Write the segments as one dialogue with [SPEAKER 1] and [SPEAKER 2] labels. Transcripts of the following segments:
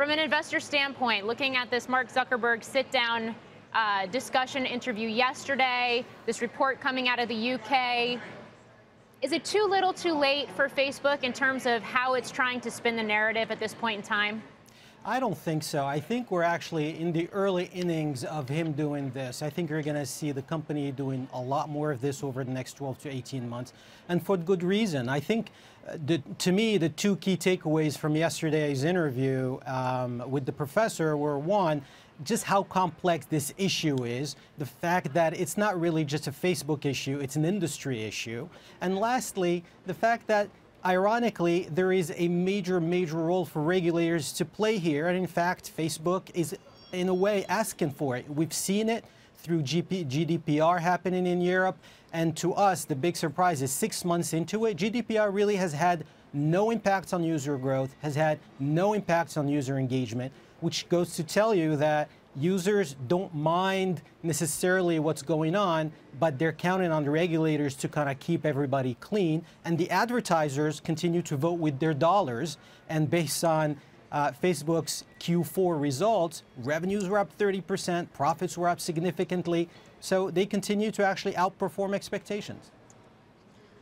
[SPEAKER 1] From an investor standpoint, looking at this Mark Zuckerberg sit down uh, discussion interview yesterday, this report coming out of the UK, is it too little too late for Facebook in terms of how it's trying to spin the narrative at this point in time?
[SPEAKER 2] I don't think so. I think we're actually in the early innings of him doing this. I think you're going to see the company doing a lot more of this over the next 12 to 18 months, and for good reason. I think, uh, the, to me, the two key takeaways from yesterday's interview um, with the professor were one, just how complex this issue is, the fact that it's not really just a Facebook issue, it's an industry issue, and lastly, the fact that Ironically, there is a major, major role for regulators to play here. And in fact, Facebook is, in a way, asking for it. We've seen it through GP, GDPR happening in Europe. And to us, the big surprise is six months into it, GDPR really has had no impact on user growth, has had no impact on user engagement, which goes to tell you that users don't mind necessarily what's going on, but they're counting on the regulators to kind of keep everybody clean. And the advertisers continue to vote with their dollars. And based on uh, Facebook's Q4 results, revenues were up 30%, profits were up significantly. So they continue to actually outperform expectations.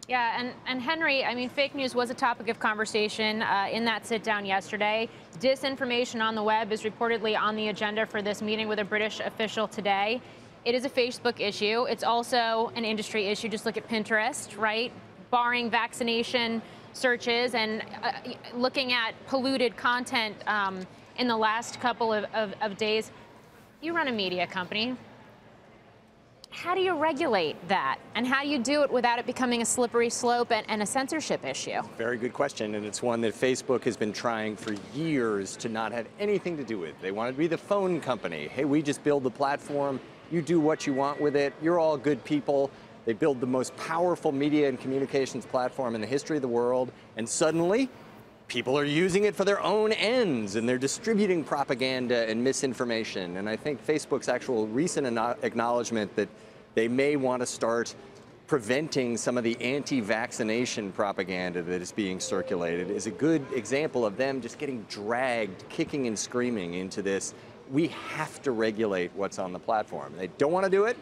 [SPEAKER 1] Yeah, and, and Henry, I mean, fake news was a topic of conversation uh, in that sit down yesterday. Disinformation on the web is reportedly on the agenda for this meeting with a British official today. It is a Facebook issue. It's also an industry issue. Just look at Pinterest, right? Barring vaccination searches and uh, looking at polluted content um, in the last couple of, of, of days. You run a media company how do you regulate that? And how do you do it without it becoming a slippery slope and, and, a censorship issue?
[SPEAKER 3] Very good question, and it's one that Facebook has been trying for years to not have anything to do with. They wanted to be the phone company. Hey, we just build the platform, you do what you want with it, you're all good people. They build the most powerful media and communications platform in the history of the world, and suddenly, people are using it for their own ends and they're distributing propaganda and misinformation. And I think Facebook's actual recent acknowledgement that they may want to start preventing some of the anti-vaccination propaganda that is being circulated is a good example of them just getting dragged, kicking and screaming into this. We have to regulate what's on the platform. They don't want to do it.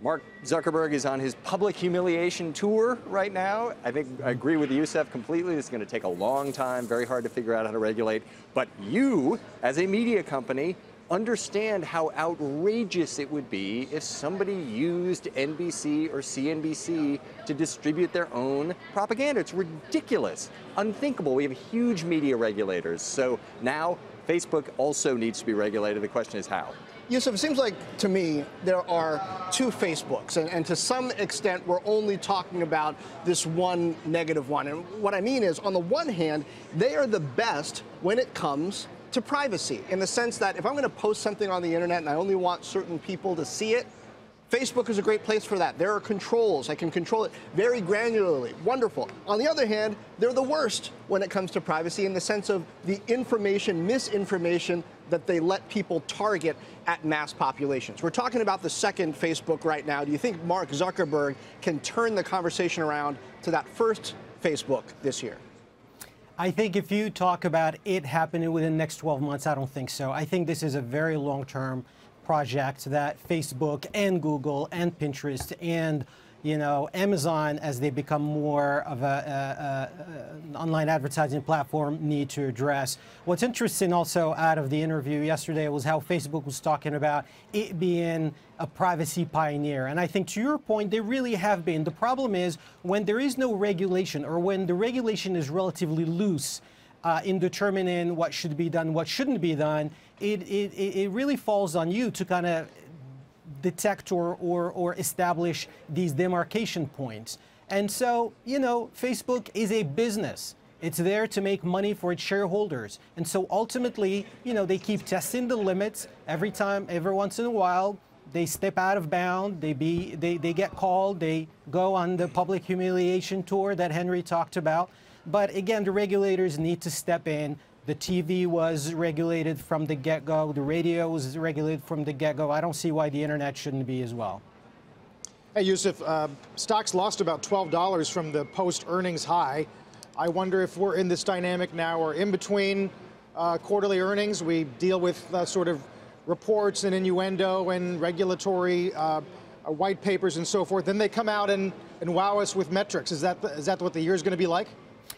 [SPEAKER 3] Mark Zuckerberg is on his public humiliation tour right now. I think I agree with Youssef completely. It's going to take a long time, very hard to figure out how to regulate. But you, as a media company, understand how outrageous it would be if somebody used NBC or CNBC to distribute their own propaganda. It's ridiculous, unthinkable. We have huge media regulators. So now Facebook also needs to be regulated. The question is how.
[SPEAKER 4] Youssef, it seems like to me there are two Facebooks, and, and, to some extent we're only talking about this one negative one. And what I mean is, on the one hand, they are the best when it comes to privacy, in the sense that if I'm going to post something on the internet and I only want certain people to see it, Facebook is a great place for that. There are controls. I can control it very granularly. Wonderful. On the other hand, they're the worst when it comes to privacy in the sense of the information, misinformation that they let people target at mass populations. We're talking about the second Facebook right now. Do you think Mark Zuckerberg can turn the conversation around to that first Facebook this year?
[SPEAKER 2] I think if you talk about it happening within the next 12 months, I don't think so. I think this is a very long term project that Facebook and Google and Pinterest and you know, Amazon, as they become more of a, a, a, online advertising platform, need to address. What's interesting also out of the interview yesterday was how Facebook was talking about it being a privacy pioneer. And I think to your point, they really have been. The problem is when there is no regulation or when the regulation is relatively loose, uh, in determining what should be done, what shouldn't be done, it, it, it really falls on you to kind of detect or, or, or establish these demarcation points. And so, you know, Facebook is a business. It's there to make money for its shareholders. And so ultimately, you know, they keep testing the limits every time, every once in a while. They step out of bound, they, be, they, they get called, they go on the public humiliation tour that Henry talked about. But again, the regulators need to step in the TV was regulated from the get-go. The radio was regulated from the get-go. I don't see why the internet shouldn't be as well.
[SPEAKER 5] Hey, Youssef, uh, stocks lost about $12 from the post-earnings high. I wonder if we're in this dynamic now or in between uh, quarterly earnings. We deal with uh, sort of reports and innuendo and regulatory uh, white papers and so forth. Then they come out and, and wow us with metrics. Is that, the, is that what the year is going to be like?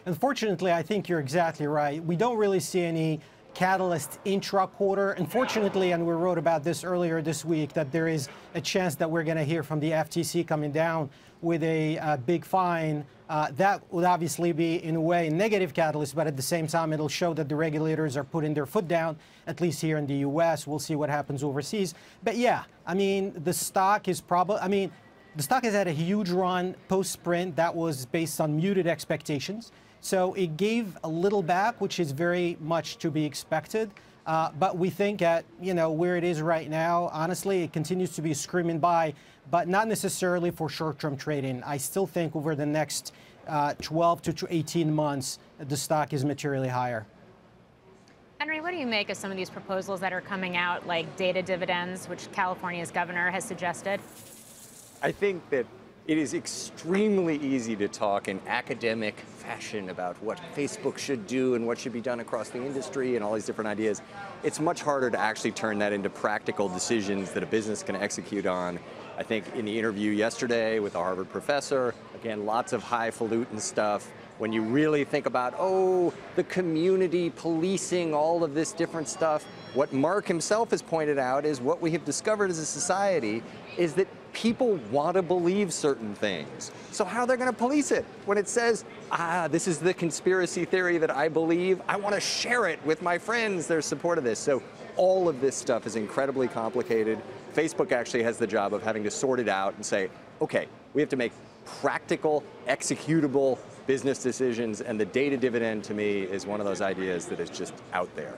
[SPEAKER 2] Unfortunately, I think you're exactly right. We don't really see any catalyst intra-quarter. Unfortunately, and we wrote about this earlier this week, that there is a chance that we're going to hear from the FTC coming down with a uh, big fine. Uh, that would obviously be, in a way, a negative catalyst, but at the same time, it'll show that the regulators are putting their foot down, at least here in the U.S. We'll see what happens overseas. But yeah, I mean, the stock is probably, I mean, the stock has had a huge run post sprint that was based on muted expectations. So it gave a little back, which is very much to be expected. Uh, but we think at you know where it is right now, honestly, it continues to be screaming buy, but not necessarily for short-term trading. I still think over the next uh, 12 to 18 months, the stock is materially higher.
[SPEAKER 1] Henry, what do you make of some of these proposals that are coming out, like data dividends, which California's governor has suggested?
[SPEAKER 3] I think that it is extremely easy to talk in academic fashion about what Facebook should do and what should be done across the industry and all these different ideas. It's much harder to actually turn that into practical decisions that a business can execute on. I think in the interview yesterday with a Harvard professor, again, lots of highfalutin stuff. When you really think about, oh, the community policing all of this different stuff, what Mark himself has pointed out is what we have discovered as a society is that people want to believe certain things. So how they're going to police it when it says, ah, this is the conspiracy theory that I believe, I want to share it with my friends, their support of this. So all of this stuff is incredibly complicated. Facebook actually has the job of having to sort it out and say, okay, we have to make practical, executable business decisions, and the data dividend to me is one of those ideas that is just out there.